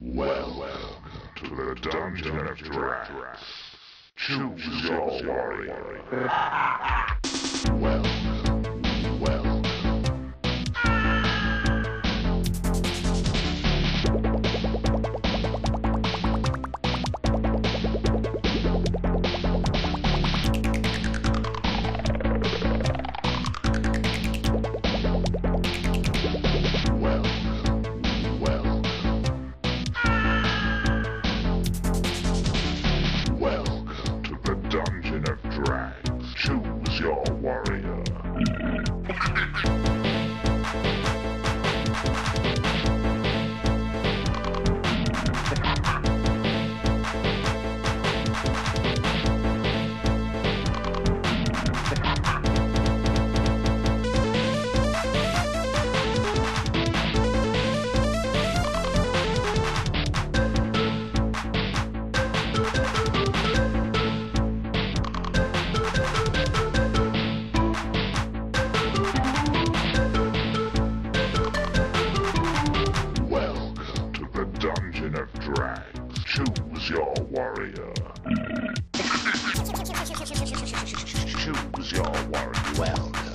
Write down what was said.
Welcome to the Dungeon of Dragons. Choose your warrior. Of. Choose your your warrior. Choose your warrior. Welcome